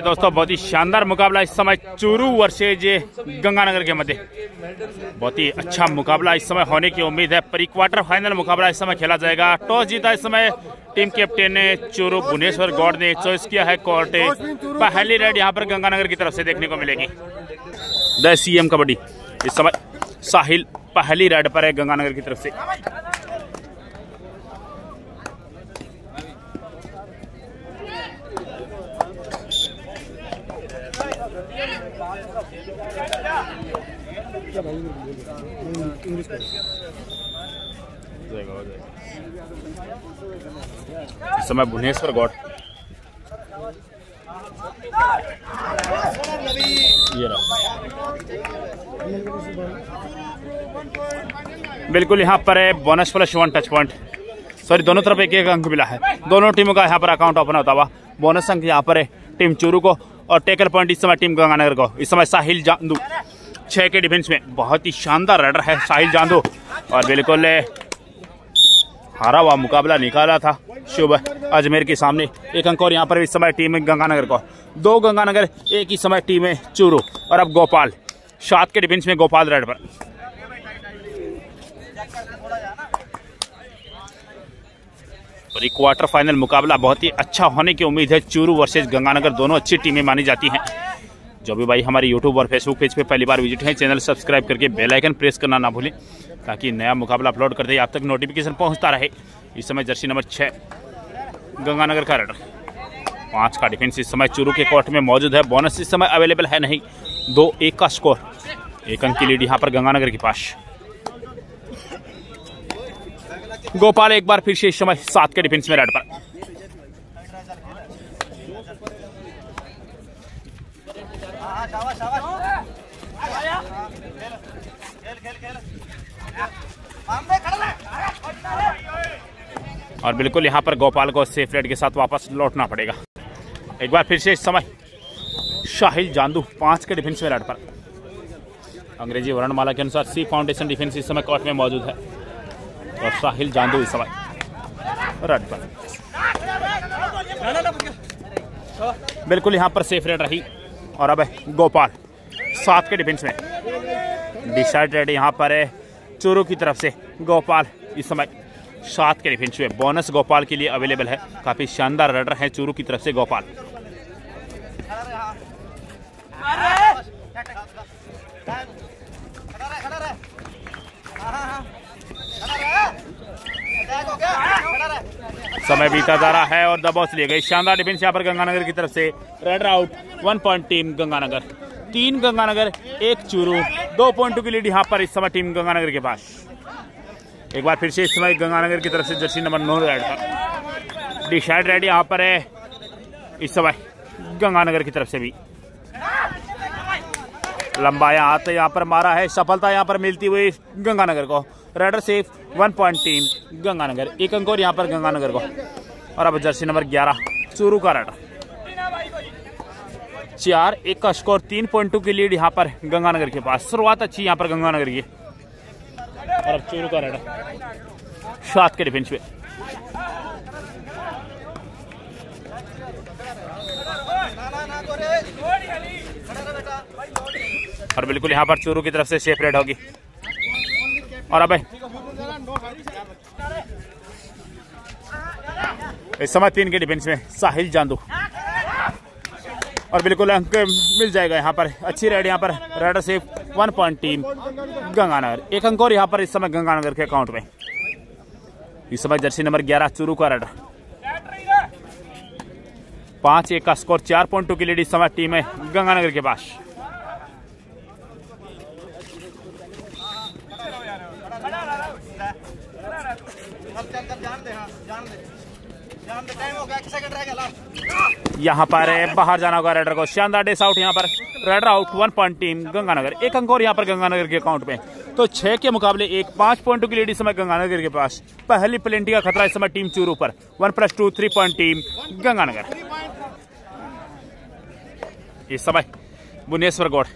दोस्तों, बहुत ही शानदार मुकाबला इस समय चूरू वर्सेज गंगानगर के मध्य। बहुत ही अच्छा मुकाबला इस समय होने की उम्मीद है। प्री क्वार्टर फाइनल मुकाबला इस समय खेला जाएगा। टॉस जीता इस समय टीम कैप्टन ने चूरू भुवनेश्वर गौड़ ने चॉइस किया है कोर्ट पहली रेड यहाँ पर गंगानगर की तरफ़ से देखने को मिलेगी। The CM kabaddi. इस समय साहिल पहली रेड पर है गंगानगर की तरफ़ से। इस समय भुवनेश्वर ये बिल्कुल यहाँ पर है bonus plus one touch point sorry दोनों तरफ़ एक एक अंक मिला है। दोनों टीमों का यहाँ पर अकाउंट ओपन होता हुआ। बोनस अंक यहाँ पर है, टीम चूरू को और टेकल पॉइंट इस समय टीम गंगानगर को। इस समय साहिल जांदू। छह के डिफेंस में। बहुत ही शानदार रेडर है साहिल जांदू और बिल्कुल हारा हुआ मुकाबला निकाला था शुभ अजमेर के सामने। एक अंक और यहाँ पर इस समय टीम है गंगानगर को। दो गंगानगर, एक ही समय टीम है चूरू। और अब गोपाल, सात के डिफेंस में गोपाल रेड पर। और क्वार्टर फाइनल मुकाबला बहुत ही अच्छा होने की उम्मीद है। चूरू वर्सेज गंगानगर दोनों अच्छी टीमें मानी जाती हैं। जो भी भाई हमारे यूट्यूब और फेसबुक पेज पे पहली बार विज़िट है चैनल सब्सक्राइब करके बेल आइकन प्रेस करना ना भूलें, ताकि नया मुकाबला अपलोड करते ही आप तक नोटिफिकेशन पहुँचता रहे। इस समय जर्सी नंबर छः गंगानगर का रेडर पाँच का डिफेंस इस समय चूरू के कोर्ट में मौजूद है। बोनस इस समय अवेलेबल है नहीं। दो, एक का स्कोर एक अंक की लीड यहाँ पर गंगानगर के पास। गोपाल एक बार फिर से इस समय सात के डिफेंस में रेड पर। और बिल्कुल यहाँ पर गोपाल को सेफ़ रेड के साथ वापस लौटना पड़ेगा एक बार फिर से इस समय शाहिल जांदू पाँच के डिफेंस में रेड पर अंग्रेज़ी वर्णमाला के अनुसार सी फाउंडेशन डिफेंस इस समय कोर्ट में मौजूद है और साहिल जांदू इस समय रेड पर बिल्कुल यहाँ पर सेफ़ रेड रही और अब गोपाल सात के डिफेंस में। डिसाइड रेड यहाँ पर है चोरू की तरफ़ से गोपाल इस समय सात के डिफेंस में। बोनस गोपाल के लिए अवेलेबल है। काफ़ी शानदार रेडर है चूरू की तरफ़ से गोपाल। समय बीता जा रहा है और दबाव से लिए गई शानदार डिफेंस यहाँ पर गंगानगर की तरफ़ से। Raider out one point team Ganganagar. तीन गंगानगर, एक चूरू। दो पॉइंटों की लीड यहाँ पर इस समय टीम गंगानगर के पास। एक बार फिर से इस समय गंगानगर की तरफ़ से जर्सी नंबर नौ रेड पर डिसाइड रेड यहाँ पर है। इस समय गंगानगर की तरफ़ से भी। लंबा तो यहाँ पर मारा है। सफलता यहाँ पर मिलती हुई गंगानगर को। Raider safe one point team Ganganagar एक अंक और यहाँ पर गंगानगर को। और अब जर्सी नंबर ग्यारह चूरू का रेडर चार, एक का स्कोर तीन पॉइंटों की लीड यहाँ पर गंगानगर के पास। शुरुआत अच्छी यहाँ पर गंगानगर की। और अब चूरू का रेडर सात के डिफेंस पे। और बिल्कुल यहाँ पर चूरू की तरफ़ से सेफ़ रेड होगी। और अब इस समय तीन के डिफेंस में साहिल जांदू। और बिल्कुल अंक मिल जाएगा यहाँ पर। अच्छी रेड यहाँ पर। Raider safe one point team Ganganagar. एक अंक और यहाँ पर इस समय गंगानगर के अकाउंट में। इस समय जर्सी नंबर ग्यारह, चूरू का रेडर पाँच, एक का स्कोर चार पॉइंट टू की लीड इस समय टीम है गंगानगर के पास। यहाँ पर, बाहर जाना होगा रेडर को। शानदार डेस आउट यहाँ पर। Raider out one point team Ganganagar. एक अंक और यहाँ पर गंगानगर के अकाउंट में तो छह के मुकाबले एक पाँच पॉइंटों की लीड इस समय गंगानगर के पास। पहली प्लेंटी का खतरा इस समय टीम चूरू पर। One plus two three point team Ganganagar. इस समय भुवनेश्वर गौड़।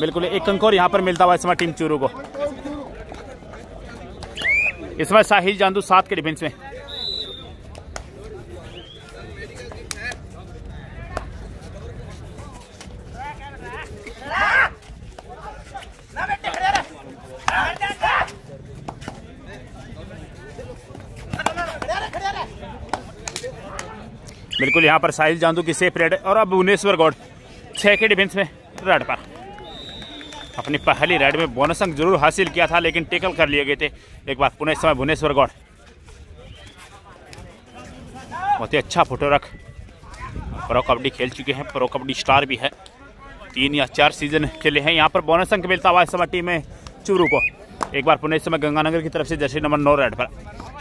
बिल्कुल एक अंक और यहाँ पर मिलता हुआ इस समय टीम चूरू को। इस समय साहिल जानदू सात के डिफेंस में। बिल्कुल यहाँ पर साहिल जांदू की सेफ़ रेड और अब भुवनेश्वर गौड छह के डिफेंस में रेड पर। अपनी पहली रेड में बोनस अंक ज़रूर हासिल किया था, लेकिन टेकल कर लिए गए थे। एक बार पुनः समय भुवनेश्वर गौड़। बहुत ही अच्छा फ़ोटो रख। प्रो कबड्डी खेल चुके हैं प्रो कबड्डी स्टार भी है। तीन या चार सीज़न खेले हैं। यहाँ पर बोनस अंक मिलता हुआ इस समय टीम में चूरू को। एक बार पुणे इस समय गंगानगर की तरफ़ से जर्सी नंबर नौ रेड पर।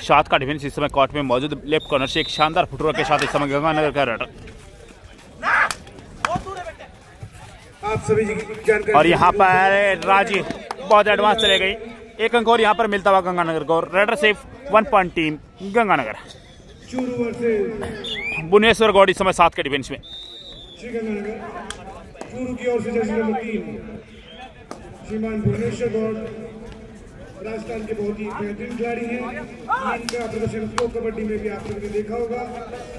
शाद का डिफेंस इस समय कोर्ट में मौजूद। लेफ़्ट कॉर्नर से एक शानदार फुटवर के साथ इस समय गंगानगर का रेड आप सभी जी की जानकारी और यहाँ पर राज़ी बहुत एडवांस चले गई। एक अंक और यहाँ पर मिलता हुआ गंगानगर को। Raider safe one point team Ganganagar. Bhuvneshwar Gaur इस समय सात के डिफेंस में। राजस्थान के बहुत ही बेहतरीन खिलाड़ी हैं। इनका प्रदर्शन प्रो कबड्डी में भी आप लोगों ने देखा होगा।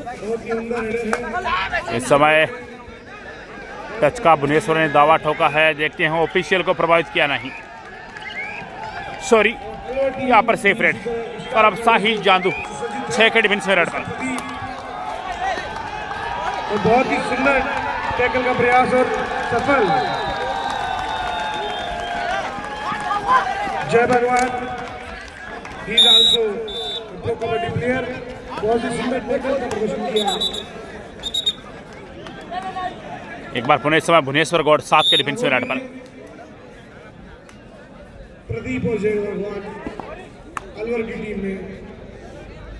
बहुत ही उमदा रेडर है। इस समय टच का भुवनेश्वर ने दावा ठोका है, देखते हैं ऑफिशियल को प्रभावित किया नहीं। सॉरी यहाँ पर सेफ़ रेड और अब साहिल जांदू, छह के डिफेंस में रेड पर। और बहुत ही सुंदर टैकल का प्रयास और सफल। जय भगवान ही आल्सो प्लेयर बहुत ही सुंदर टैकल का प्रदर्शन किया। एक बार पुनः इस समय भुवनेश्वर गौड़ सात के डिफेंस में रेड पर। प्रदीप और जय भगवान अलवर की टीम में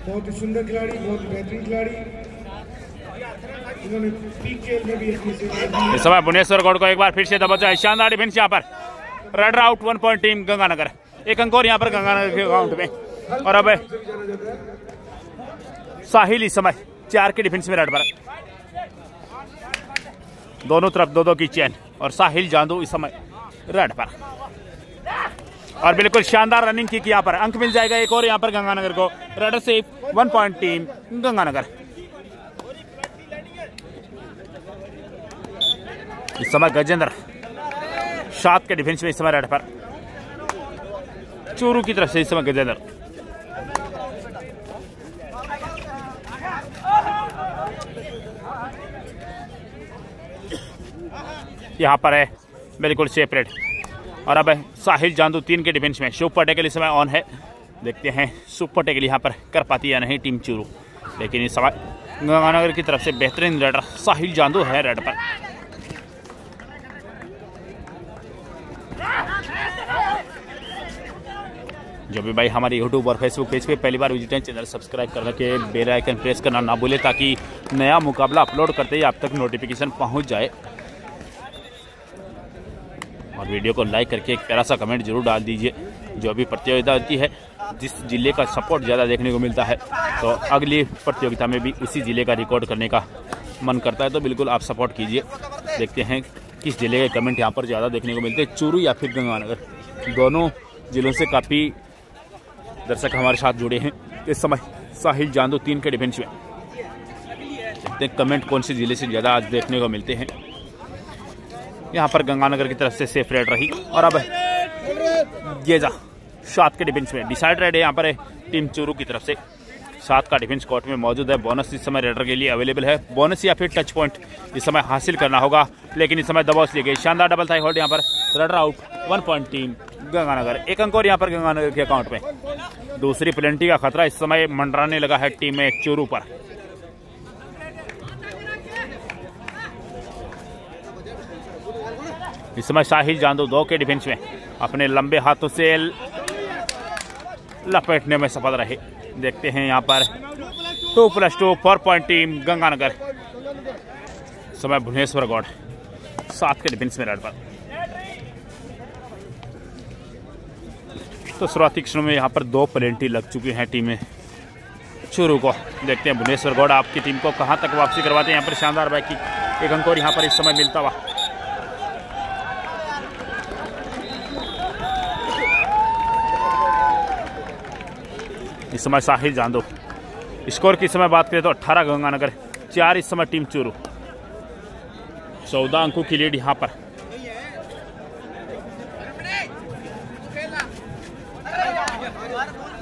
बहुत ही सुंदर खिलाड़ी बहुत ही बेहतरीन खिलाड़ी। इन्होंने पीकेएल में भी अपनी इस समय भुवनेश्वर गौड़ को एक बार फिर से दबोचा है। शानदार डिफेंस यहाँ पर। Raider out one point team Ganganagar. एक अंक और यहाँ पर गंगानगर के अकाउंट में। और अब साहिल इस समय चार के डिफेंस में रेड पर। दोनों तरफ़ दो दो की चैन और साहिल जादू इस समय रेड पर। और बिल्कुल शानदार रनिंग की यहाँ पर अंक मिल जाएगा एक और यहाँ पर गंगानगर को। रेडर से वन पॉइंट टीम गंगानगर। इस समय गजेंद्र सात के डिफेंस में इस समय रेड पर। चूरू की तरफ़ से इस समय गजेंद्र। यहाँ पर है। बिल्कुल सेपरेट और अब साहिल जांदू तीन के डिफेंस में। सुपर टेकल इस समय ऑन है। देखते हैं सुपर टेकल यहाँ पर कर पाती या नहीं टीम चूरू। लेकिन इस समय गंगानगर की तरफ़ से बेहतरीन रेडर साहिल जांदू है रेड पर। जो भी भाई हमारे यूट्यूब और फेसबुक पेज पे पहली बार विज़िट हैं, चैनल सब्सक्राइब करने के बेल आइकन प्रेस करना ना भूले ताकि नया मुकाबला अपलोड करते ही आप तक नोटिफिकेशन पहुँच जाए। और वीडियो को लाइक करके एक प्यारा सा कमेंट ज़रूर डाल दीजिए, जो अभी प्रतियोगिता होती है, जिस ज़िले का सपोर्ट ज़्यादा देखने को मिलता है तो अगली प्रतियोगिता में भी उसी ज़िले का रिकॉर्ड करने का मन करता है तो बिल्कुल आप सपोर्ट कीजिए। देखते हैं किस ज़िले के कमेंट यहाँ पर ज़्यादा देखने को मिलते हैं, चूरू या फिर गंगानगर। दोनों जिलों से काफ़ी दर्शक हमारे साथ जुड़े हैं। इस समय साहिल जांदू तीन के डिफेंस में। देखते हैं कमेंट कौन से ज़िले से ज़्यादा आज देखने को मिलते हैं। यहाँ पर गंगानगर की तरफ़ से सेफ़ रेड रही। और अब गेजा सात के डिफेंस में। डिसाइड रेड है यहाँ पर टीम चूरू की तरफ़ से। सात का डिफेंस कोर्ट में मौजूद है। बोनस इस समय रेडर के लिए अवेलेबल है। बोनस या फिर टच पॉइंट इस समय हासिल करना होगा। लेकिन इस समय दबाव लिए गई। शानदार डबल होल्ड यहाँ पर। Raider out one point team Ganganagar. एक अंक और यहाँ पर गंगानगर के अकाउंट में। दूसरी प्लेंटी का खतरा इस समय मंडराने लगा है टीम में चूरू पर। इस समय साहिल जांदू दो के डिफेंस में, अपने लंबे हाथों से लपेटने में सफल रहे। देखते हैं यहाँ पर two plus two four point team Ganganagar. समय भुवनेश्वर गौड़, सात के डिफेंस में रेड पर। तो शुरुआती क्षणों में यहाँ पर दो प्लेंटी लग चुकी हैं टीमें चूरू को देखते हैं भुवनेश्वर गौड़, आपकी टीम को कहाँ तक वापसी करवाते हैं? यहाँ पर शानदार बैक की एक अंकोर यहाँ पर इस समय मिलता हुआ। इस समय साहिल जान दो स्कोर की समय बात करें तो 18 गंगानगर, चार इस समय टीम चूरू। चौदह अंकों की लीड यहाँ पर।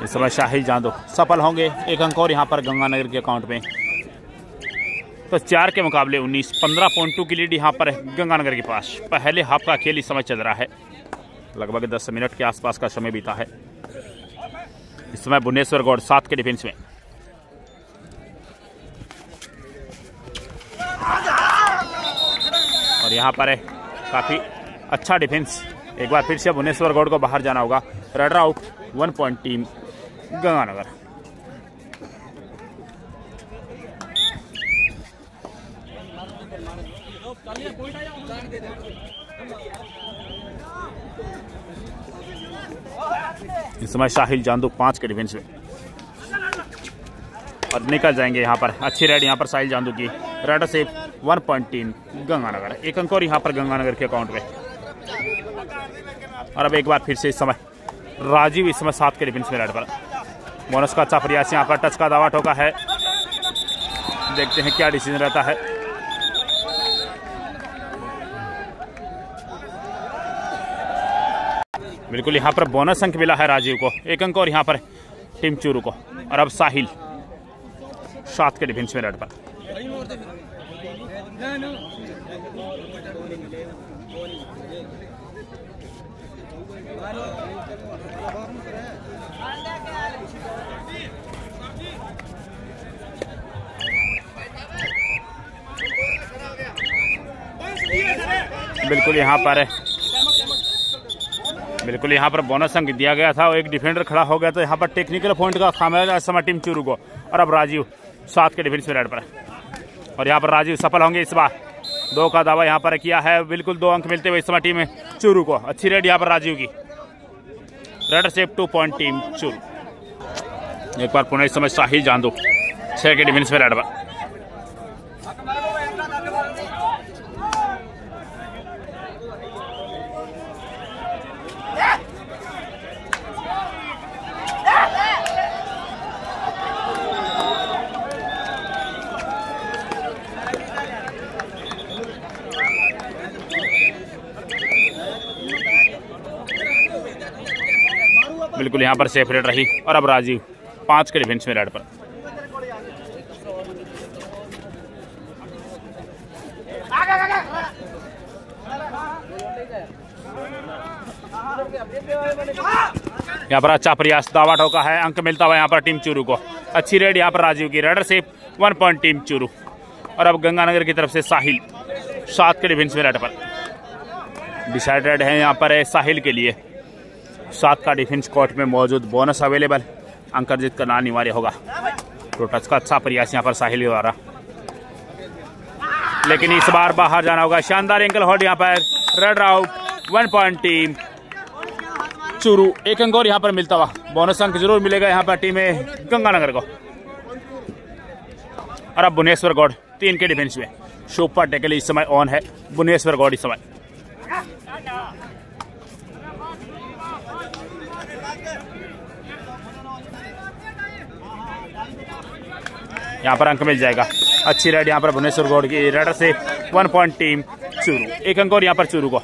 इस समय शाहिल जादव सफल होंगे एक अंक और यहाँ पर गंगानगर के अकाउंट में। तो चार के मुकाबले 19 पंद्रह पॉइंट टू की लीड यहाँ पर है गंगानगर के पास। पहले हाफ़ का खेल इस समय चल रहा है। लगभग 10 मिनट के आसपास का समय बीता है। इस समय भुवनेश्वर गौड़ सात के डिफेंस में। और यहाँ पर है काफ़ी अच्छा डिफेंस। एक बार फिर से भुवनेश्वर गौड़ को बाहर जाना होगा। Runner out one point team Ganganagar. इस समय शाहिल जांदू पाँच के डिफेंस में। और निकल जाएँगे यहाँ पर। अच्छी रेड यहाँ पर साहिल जांदू की। रेड से वन पॉइंट टीम गंगानगर। एक अंक और यहाँ पर गंगानगर के अकाउंट में। और अब एक बार फिर से इस समय राजीव इस समय सात के डिफेंस में रेड पर। बोनस का अच्छा प्रयास यहाँ पर। टच का दावा ठोका है। देखते हैं क्या डिसीज़न रहता है। बिल्कुल यहाँ पर बोनस अंक मिला है राजीव को। एक अंक और यहाँ पर टीम चूरू को। और अब साहिल, सात के डिफेंस में रेड पर बिल्कुल यहाँ पर बिल्कुल यहाँ पर बोनस अंक दिया गया था और एक डिफेंडर खड़ा हो गया तो यहाँ पर टेक्निकल पॉइंट का खामियाजा इस समय टीम चूरू को। और अब राजीव सात के डिफेंस में रेड पर और यहाँ पर राजीव सफल होंगे इस बार। दो का दावा यहाँ पर किया है। बिल्कुल दो अंक मिलते हुए इस समय टीम चूरू को। अच्छी रेड यहाँ पर राजीव की। Raid safe two point team Churu. एक बार पुनः इस समय साहिल जांदू छह के डिफेंस में रेड पर। बिल्कुल यहाँ पर सेफ़ रेड रही और अब राजीव पाँच के डिफेंस में रेड पर। यहाँ पर अच्छा प्रयास, दावा ठोका है, अंक मिलता हुआ यहाँ पर टीम चूरू को। अच्छी रेड यहाँ पर राजीव की रेडर से वन पॉइंट टीम चूरू। और अब गंगानगर की तरफ़ से साहिल, सात के डिफेंस में रेड पर। डिसाइडेड है यहाँ पर, साहिल के लिए। सात का डिफेंस कोर्ट में मौजूद बोनस अवेलेबल अंक अर्जित करना अनिवार्य होगा। तो टच का अच्छा प्रयास यहाँ पर साहिल द्वारा। लेकिन इस बार बाहर जाना होगा। शानदार एंकल हॉट यहाँ पर। Raid out one point team Churu, एक अंक और यहाँ पर मिलता हुआ। बोनस अंक ज़रूर मिलेगा यहाँ पर टीम गंगानगर को। और अब भुवनेश्वर गौड़, तीन के डिफेंस में। सुपर टेकल इस समय ऑन है। भुवनेश्वर गौड़ इस समय। यहाँ पर अंक मिल जाएगा। अच्छी रेड यहाँ पर भुवनेश्वर गौड़ की रेडर से वन पॉइंट टीम चूरू। एक अंक और यहाँ पर चूरू को।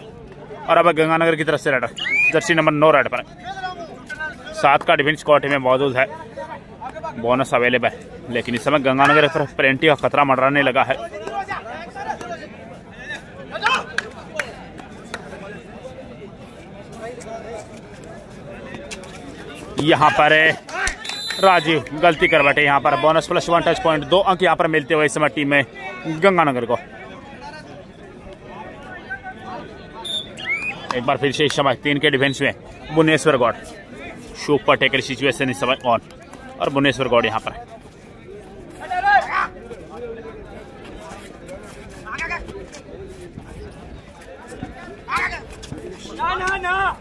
और अब गंगानगर की तरफ़ से रेडर जर्सी नंबर नौ रेड पर। सात का डिफेंस कोर्ट में मौजूद है। बोनस अवेलेबल है। लेकिन इस समय गंगानगर पर पेरेंटी का खतरा मंडराने लगा है। यहाँ पर राजीव गलती कर बैठे यहाँ पर। Bonus plus one touch point दो अंक यहाँ पर मिलते हुए इस समय टीम में गंगानगर को। एक बार फिर से इस समय तीन के डिफेंस में Bhuvneshwar Gaur. Super tackle situation इस समय ऑन और भुवनेश्वर गौड़ यहाँ पर। ना ना ना।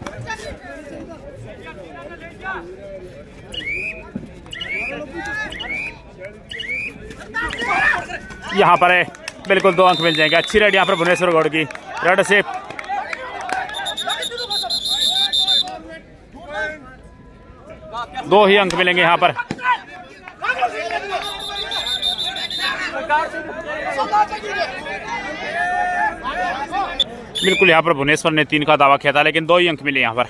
यहाँ पर है। बिल्कुल दो अंक मिल जाएँगे। अच्छी रेड यहाँ पर भुवनेश्वर गौड़ की। रेड से दो ही अंक मिलेंगे यहाँ पर। बिल्कुल यहाँ पर भुवनेश्वर ने तीन का दावा किया था, लेकिन दो ही अंक मिले यहाँ पर।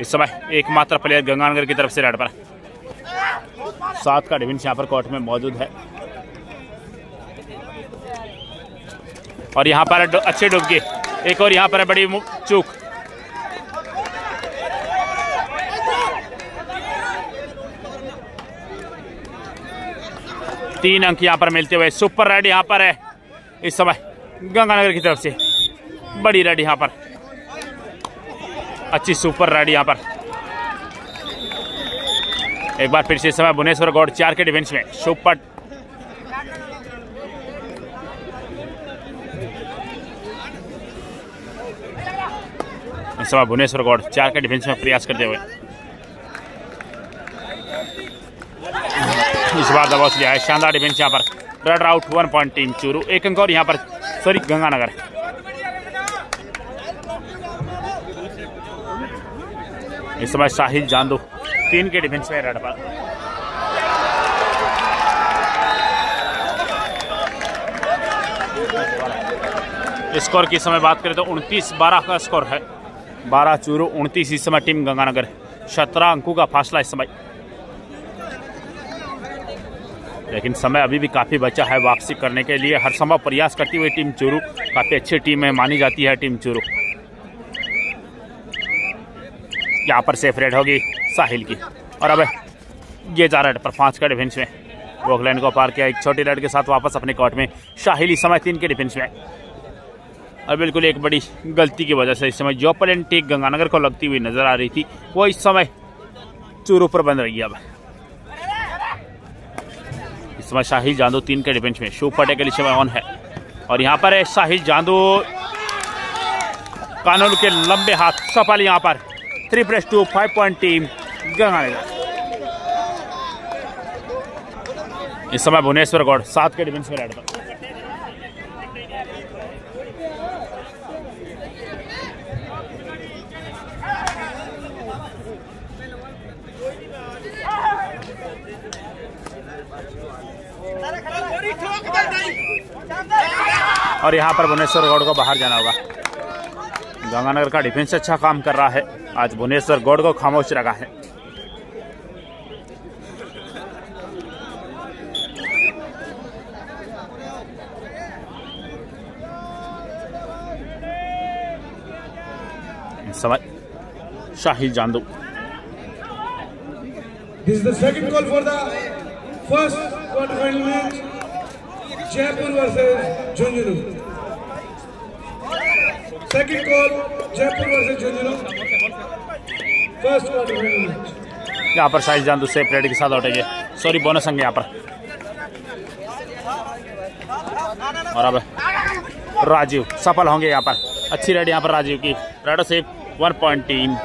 इस समय एकमात्र प्लेयर गंगानगर की तरफ़ से रेड पर। सात का डिफेंस यहाँ पर कोर्ट में मौजूद है। और यहाँ पर अच्छे डुबकी। एक और यहाँ पर है बड़ी चूक। तीन अंक यहाँ पर मिलते हुए सुपर रेड यहाँ पर है। इस समय गंगानगर की तरफ़ से बड़ी रेड यहाँ पर। अच्छी सुपर रेड यहाँ पर। एक बार फिर से समय भुवनेश्वर गौड़ चार के डिफेंस में सुपर समय भुवनेश्वर गौड़ चार के डिफेंस में प्रयास करते हुए। इस बार दबाव लिया है, शानदार डिफेंस यहाँ पर। Raid out one point team Churu. एक अंक और यहाँ पर सॉरी, गंगानगर। इस समय साहिल जांदू, तीन के डिफेंस में रेड पर। स्कोर की समय बात करें तो उनतीस बारह का स्कोर है। बारह चूरू, उनतीस इस समय टीम गंगानगर। सत्रह अंकों का फासला इस समय। लेकिन समय अभी भी काफ़ी बचा है वापसी करने के लिए। हर संभव प्रयास करती हुई टीम चूरू। काफ़ी अच्छी टीम है, मानी जाती है टीम चूरू। यहाँ पर सेफ़ रेड होगी साहिल की। और अब ये जा रेड पर पाँच का डिफेंस में। रोकलैंड को पार किया एक छोटी रेड के साथ वापस अपने कोर्ट में। शाहिल इस समय तीन के डिफेंस में। और बिल्कुल एक बड़ी गलती की वजह से इस समय जो प्लेन टेक गंगानगर को लगती हुई नज़र आ रही थी। वो इस समय चूरू पर बन रही है अब। इस समय शाहिल जादू तीन के डिफेंस में शो पटे के लिए ऑन है। और यहाँ पर है शाहिल जादू। कानून के लंबे हाथ, सफल यहाँ पर। Three plus two five point team Ganganagar. इस समय भुवनेश्वर गौड़ सात के डिफेंस में रेड पर और यहाँ पर भुवनेश्वर गौड़ को बाहर जाना होगा। गंगानगर का डिफेंस अच्छा काम कर रहा है। आज भुवनेश्वर गौड़ को खामोश रखा है। समय शाहिल जांदू। This is the second call for the first quarterfinal versus Junjunu. Second call, Jaipur versus Junjunu. First quarterfinal match. यहाँ पर शाहिल जांदू से परेड के साथ लौटेंगे सॉरी बोनस अंग यहाँ पर और अब राजीव सफल होंगे यहाँ पर अच्छी रेड यहाँ पर राजीव की रेडो से वन पॉइंट टीम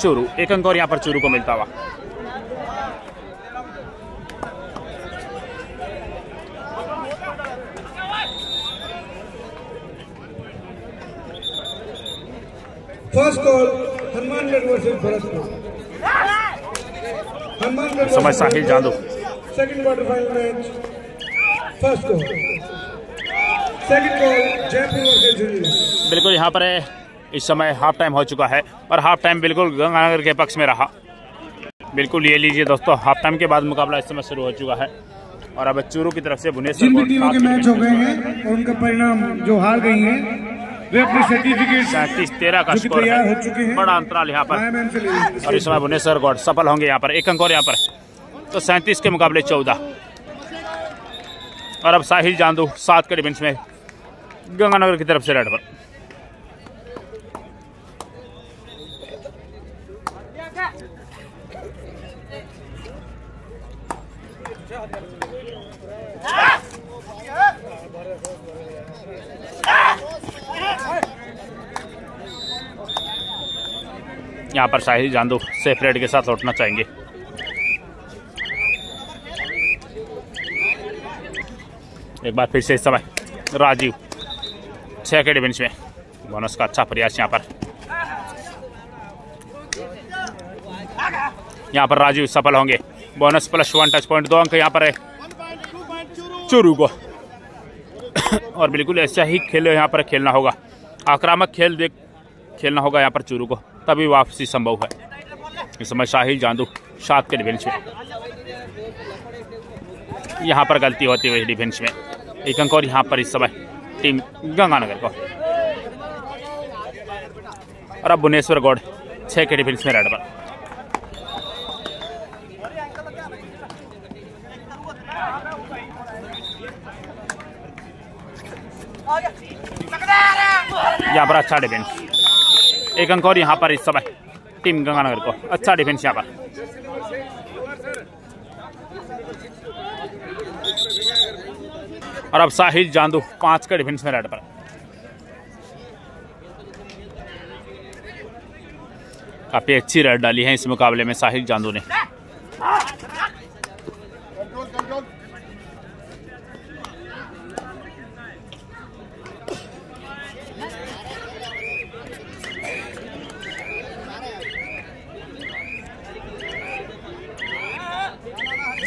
चूरू एक अंक और यहाँ पर चूरू को मिलता हुआ First call, Hanumangarh versus Bharatpur. Hanumangarh समय साहिल जादू Bharatpur. Second quarterfinal match. First call. Second call, Jaipur versus Junjunu. बिल्कुल यहाँ पर है इस समय हाफ़ टाइम हो चुका है और हाफ़ टाइम बिल्कुल गंगानगर के पक्ष में रहा बिल्कुल ये लीजिए दोस्तों हाफ़ टाइम के बाद मुकाबला इस समय शुरू हो चुका है और अब चूरू की तरफ़ से भुवनेश्वर जिन भी टीमों के मैच हो गए हैं और उनका परिणाम जो हार गई हैं वे अपने सर्टिफिकेट सैंतीस तेरह का स्कोर हो। बड़ा अंतराल यहाँ पर। और इस समय भुवनेश्वर गौड़ सफल होंगे यहाँ पर। एक अंक और यहाँ पर। तो सैंतीस के मुकाबले चौदह। और अब साहिल जांदू सात के डिफेंस में गंगानगर की तरफ़ से रेड पर यहाँ पर साहिल जांदू सेफ़ रेड के साथ लौटना चाहेंगे। एक बार फिर से इस समय राजीव, छह के डिफेंस में। बोनस का अच्छा प्रयास यहाँ पर। यहाँ पर राजीव सफल होंगे। Bonus plus one touch point दो अंक यहाँ पर है। चूरू को। और बिल्कुल ऐसा ही खेल यहाँ पर खेलना होगा। आक्रामक खेल देख खेलना होगा यहाँ पर चूरू को। तभी वापसी संभव है। इस समय शाहिल जांदू सात के डिफेंस में। यहाँ पर गलती होती हुई डिफेंस में। एक अंक और यहाँ पर इस समय टीम गंगानगर को। और अब भुवनेश्वर गौड़ छः के डिफेंस में रेड पर यहाँ पर अच्छा डिफेंस। एक अंक और यहाँ पर इस समय टीम गंगानगर को। अच्छा डिफेंस यहाँ पर। और अब साहिल जांदू पाँच का डिफेंस में रेड पर। काफ़ी अच्छी रेड डाली है इस मुकाबले में साहिल जांदू ने।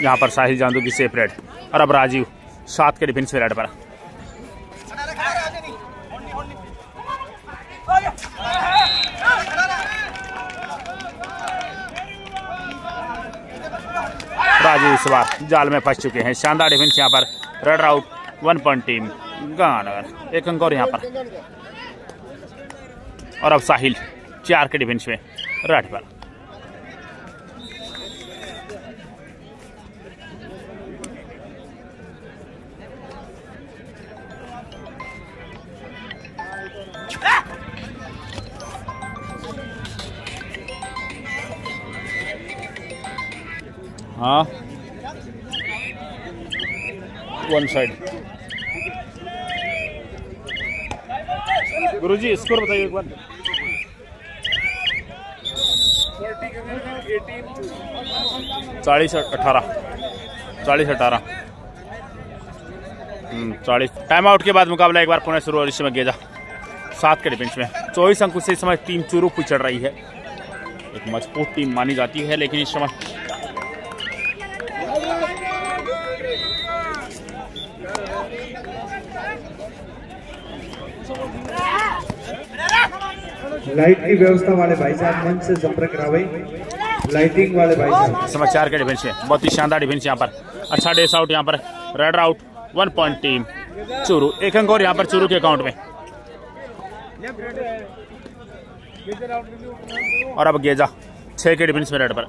यहाँ पर साहिल जांदू की सेफ़ रेड। और अब राजीव, सात के डिफेंस में रेड पर। राजीव इस बार जाल में फंस चुके हैं। शानदार डिफेंस यहाँ पर। Raid out one point team Ganganagar एक अंक और यहाँ पर। और अब साहिल, चार के डिफेंस में रेड पर। हाँ। वन साइड गुरुजी स्कोर बताइए एक बार। चालीस अठारह। चालीस अठारह। हम्म, चालीस। टाइम आउट के बाद मुकाबला एक बार पुनः शुरू और इस समय गेजा। सात के डिफेंस में। चौबीस अंकों से इस समय टीम चूरू चढ़ रही है। एक मज़बूत टीम मानी जाती है लेकिन इस समय लाइट की व्यवस्था वाले भाई साहब, मंच से संपर्क करावे। लाइटिंग वाले भाई साहब। समाचार के डिफेंस है बहुत ही शानदार डिफेंस यहाँ पर। अच्छा डेस आउट यहाँ पर। Raid out one point team Churu. एक अंक और यहाँ पर चूरू के अकाउंट में। और अब गेजा, छह के डिफेंस में रेड पर।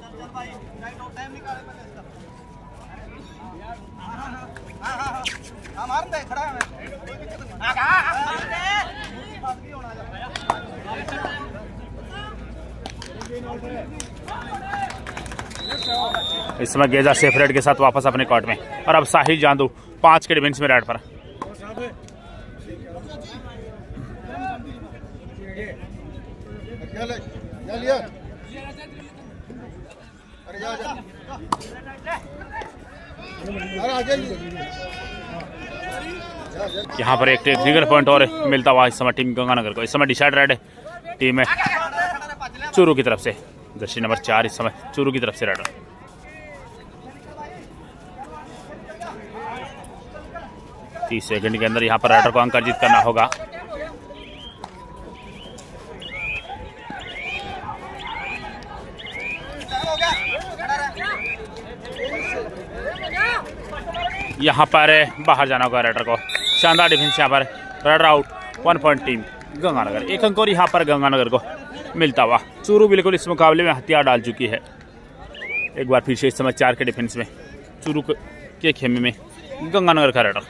इस समय गेजा सेफ़ रेड के साथ वापस अपने कोर्ट में। और अब साहिल जांदू, पाँच के डिफेंस में रेड पर। यहाँ पर एक टेक्निकल पॉइंट और मिलता हुआ इस समय टीम गंगानगर को। इस समय डिसाइड रेड टीम है। चूरू की तरफ़ से। दर्शी नंबर चार इस समय चूरू की तरफ़ से रेड तीस सेकंड के अंदर यहाँ पर राइडर को अंक अर्जित करना होगा। यहाँ पर बाहर जाना होगा राइडर को। शानदार डिफेंस यहाँ पर। Raider out, one point team Ganganagar. एक अंक और यहाँ पर गंगानगर को। मिलता हुआ। चूरू बिल्कुल इस मुकाबले में हथियार डाल चुकी है। एक बार फिर से इस समय चार के डिफेंस में, चूरू के खेमे में गंगानगर का रेडर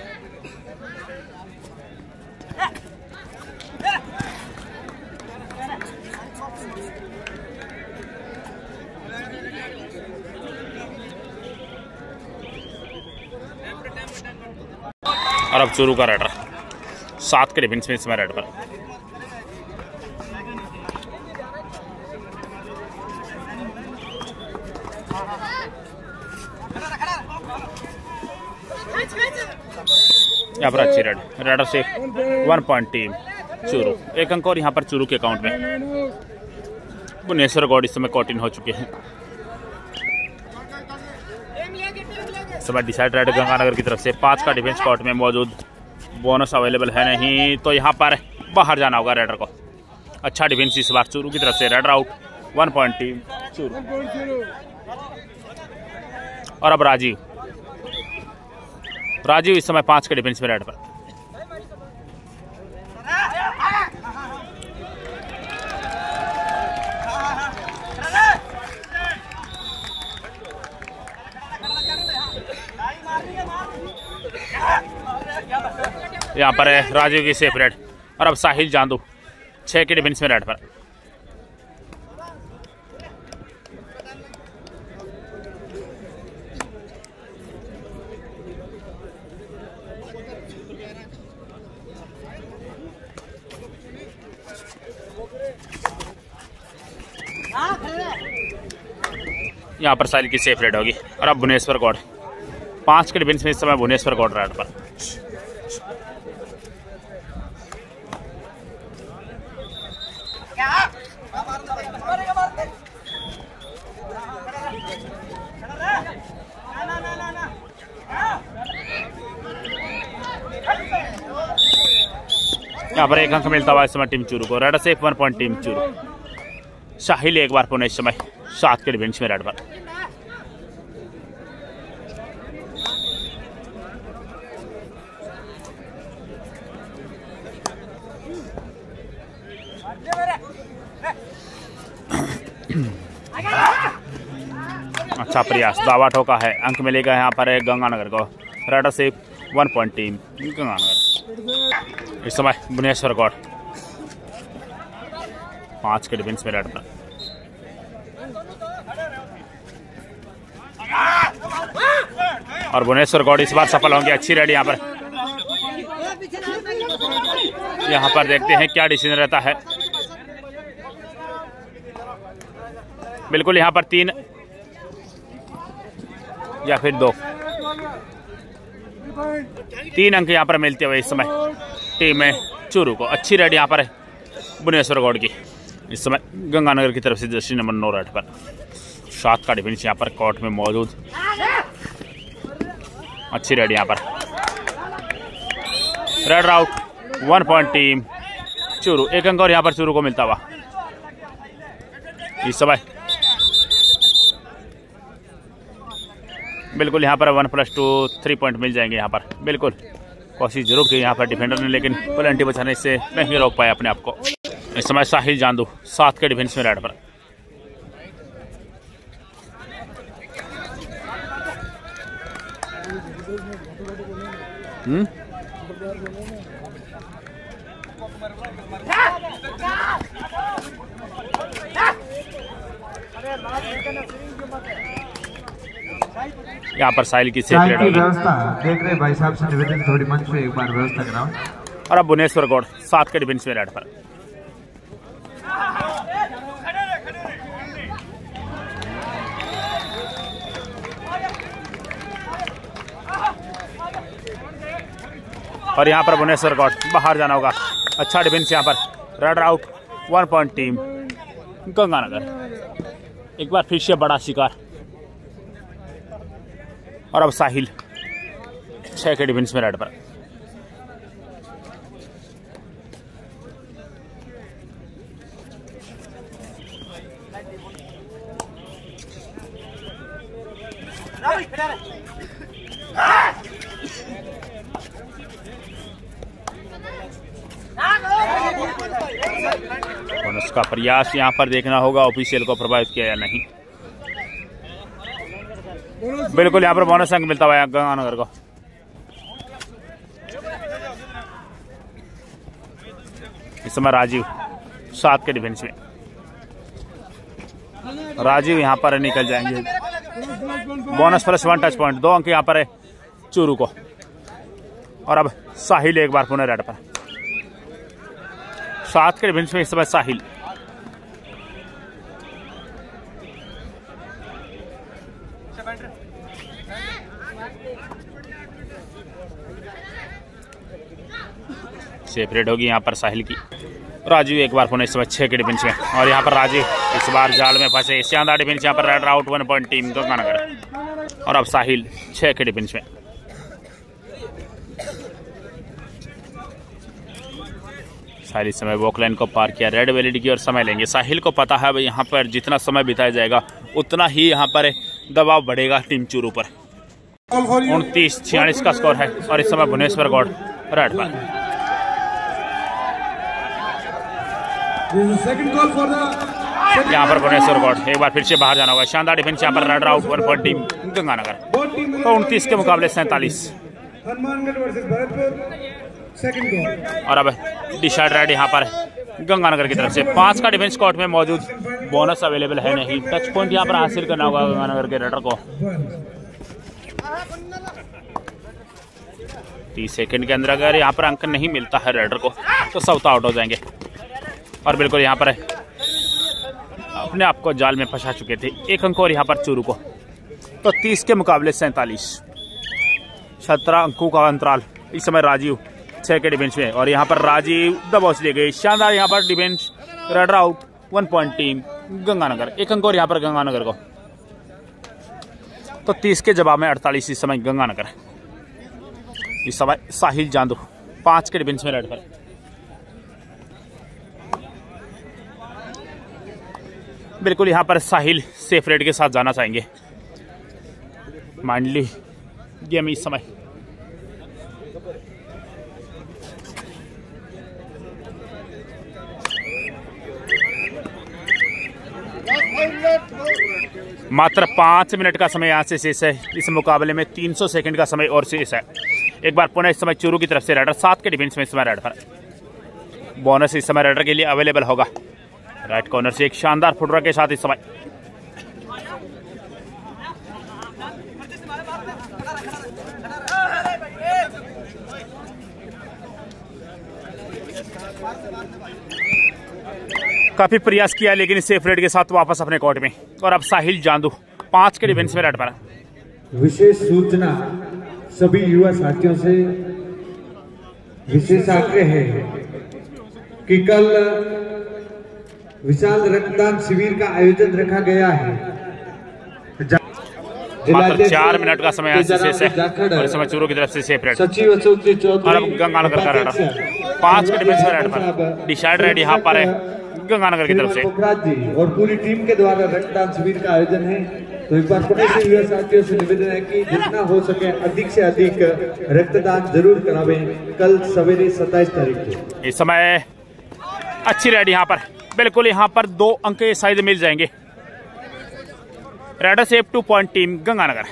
और अब चूरू का रेडर सात के डिफेंस में इस समय रेड पर यहाँ पर अच्छी रेड रेडर से वन पॉइंट टीम, चूरू। एक अंक और यहाँ पर चूरू के अकाउंट में। भुवनेश्वर गौड़ इस समय कॉटिन हो चुके हैं। समय डिसाइड रेड गंगानगर की तरफ़ से पाँच का डिफेंस कोर्ट में मौजूद बोनस अवेलेबल है नहीं तो यहाँ पर बाहर जाना होगा रेडर को। अच्छा डिफेंस इस बार चूरू की तरफ़ से raider out one point team Churu. और अब राजीव राजीव, इस समय पाँच के डिफेंस में रेड पर। यहाँ पर है राजीव की सेफ़ रेड और अब साहिल जांदू, छह के डिफेंस में रेड पर। यहाँ पर साहिल की सेफ़ रेड होगी। और अब भुवनेश्वर गौड़ पाँच के डिफेंस में इस समय भुवनेश्वर गौड़ रेड पर। यहाँ पर एक अंक मिलता हुआ इस समय टीम चूरू को। Raid safe one point team Churu. Shahil एक बार पुनः इस समय सात के डिफेंस में रेड पर। अच्छा प्रयास दावा ठोका है। अंक मिलेगा यहाँ पर गंगानगर को। Raid safe one point team Ganganagar. इस समय भुवनेश्वर गौड़ पाँच के डिफेंस में रेड पर और भुवनेश्वर गौड़ इस बार सफल होंगे। अच्छी रेड यहाँ पर। यहाँ पर देखते हैं क्या डिसीज़न रहता है। बिल्कुल यहाँ पर तीन या फिर दो। तीन अंक यहाँ पर मिलते हुए इस समय टीम में चूरू को। अच्छी रेड यहाँ पर है भुवनेश्वर गौड़ की। इस समय गंगानगर की तरफ़ से जर्सी नंबर नौ रेड पर। सात का डिफेंस यहाँ पर कोर्ट में मौजूद। अच्छी रेड यहाँ पर। Raid rout one point team Churu. एक अंक और यहाँ पर चूरू को मिलता हुआ। इस समय बिल्कुल यहाँ पर one plus two, three point मिल जाएँगे यहाँ पर। बिल्कुल, कोशिश ज़रूर की यहाँ पर डिफेंडर ने, लेकिन पेनल्टी बचाने से नहीं रोक पाया अपने आप को। इस समय साहिल जांदू, सात के डिफेंस में रेड पर। हम्म? यहाँ पर साहिल की व्यवस्था। देख रहे भाई साहब से निवेदन थोड़ी मंच पे एक बार व्यवस्था कराओ। और अब भुवनेश्वर गौड़ सात के डिफेंस में रेड पर। और यहाँ पर भुवनेश्वर गौड़ बाहर जाना होगा। अच्छा डिफेंस यहाँ पर। Raid out one point team Ganganagar. एक बार फिर से बड़ा शिकार। और अब साहिल, छह के डिफेंस में रेड पर। उसका प्रयास यहाँ पर देखना होगा ऑफिशियल को प्रभावित किया या नहीं। बिल्कुल, यहाँ पर बोनस अंक मिलता हुआ गंगानगर को। इस समय राजीव, सात के डिफेंस में। राजीव यहाँ पर निकल जाएँगे। Bonus plus one touch point दो अंक यहाँ पर है, चूरू को। और अब साहिल एक बार पुनः रेड पर। सात के डिफेंस में इस समय साहिल। सेपरेट होगी यहाँ पर साहिल की। राजीव एक बार पुनः इस समय छह के डिफेंस में। और यहाँ पर राजीव इस बार जाल में फंसे। शानदार डिफेंस यहाँ पर raid out one point team तो गंगानगर और अब साहिल छह के डिफेंस में। साहिल इस समय वॉकलाइन को पार किया। रेड वैलिडी की और समय लेंगे। साहिल को पता है भाई, यहाँ पर जितना समय बिताया जाएगा, उतना ही यहाँ पर दबाव बढ़ेगा टीम चूरू पर। उनतीस छियालीस का स्कोर है और इस समय भुवनेश्वर गौड़ रेड the यहाँ पर भुवनेश्वर गौड़, एक बार फिर से बाहर जाना होगा शानदार डिफेंस यहाँ पर raid out one for team Ganganagar. तो उनतीस के मुकाबले सैंतालीस। और अब डिशाइड रेड यहाँ पर गंगानगर की तरफ़ से। पाँच का डिफेंस कोर्ट में मौजूद बोनस अवेलेबल है नहीं। टच पॉइंट यहाँ पर हासिल करना होगा गंगानगर के रेडर को। तीस सेकंड के अंदर अगर यहाँ पर अंक नहीं मिलता है रेडर को तो सौता आउट हो जाएँगे। और बिल्कुल यहाँ पर अपने आप को जाल में फंसा चुके थे एक अंक और यहाँ पर चूरू को। तो तीस के मुकाबले सैंतालीस। सत्रह अंकों का अंतराल। इस समय राजीव छह के डिफेंस में। और यहाँ पर राजीव दबोच लिए गए शानदार यहाँ पर defence. Raider out one point team Ganganagar. एक अंक और यहाँ पर गंगानगर को। तो तीस के जवाब में अड़तालीस इस समय गंगानगर। इस समय साहिल जांदू, पाँच के डिफेंस में रेड पर। बिल्कुल यहाँ पर साहिल सेफ़ रेड के साथ जाना चाहेंगे। मान ली गेम इस समय। मात्र पाँच मिनट का समय यहाँ से शेष है। इस मुकाबले में तीन सौ सेकेंड का समय और शेष है। एक बार पुनः इस समय चूरू की तरफ़ से राइडर सात के डिफेंस में इस समय राइडर बोनस इस समय राइडर के लिए अवेलेबल होगा। राइट कॉर्नर से एक शानदार फुटबॉल के साथ इस समय। काफ़ी प्रयास किया लेकिन सेफ़ रेड के साथ वापस अपने कोर्ट में। और अब साहिल जांदू पाँच के डिफेंस में रेड पर। विशेष सूचना सभी युवा साथियों से विशेष आग्रह है कि कल विशाल रक्तदान शिविर का आयोजन रखा गया है। मात्र चार मिनट का समय शेष है। और इस समय चूरू की तरफ़ से सेफ़ रेड सचिव अशोक जी और चौधरी अब गंगानगर का रेडर पाँच के डिफेंस में रेड पर। डिसाइड रेड यहाँ पर है। गंगानगर की तरफ़ से। जी और पूरी टीम के द्वारा रक्तदान शिविर का आयोजन है। तो एक बार पुनः से युवा साथियों से निवेदन है कि जितना हो सके अधिक से अधिक रक्तदान ज़रूर करावे कल सवेरे 27 तारीख को। इस समय अच्छी रेड यहाँ पर। बिल्कुल यहाँ पर दो अंक शायद मिल जाएँगे। Raider safe two point team Ganganagar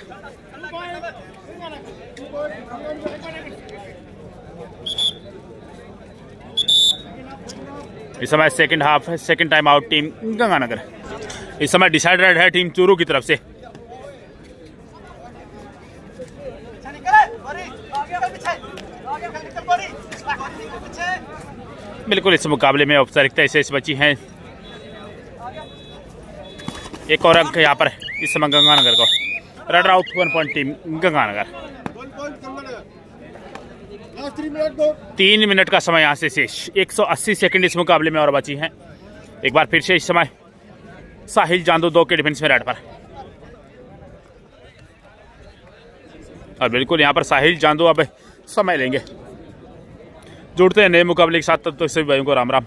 इस समय सेकंड हाफ़ है second time out team Ganganagar. इस समय डिसाइडेड है टीम चूरू की तरफ़ से। बिल्कुल इस मुकाबले में औपचारिकता शेष बची है। एक और अंक यहाँ पर इस समय गंगानगर को। Run out one point team Ganganagar. तीन मिनट का समय यहाँ से शेष। 180 सेकंड इस मुकाबले में और बची हैं। एक बार फिर से इस समय साहिल जांदू दो के डिफेंस में रेड पर। और बिल्कुल यहाँ पर साहिल जांदू अब समय लेंगे। जुड़ते हैं नए मुकाबले के साथ, तब तक सभी भाइयों को राम राम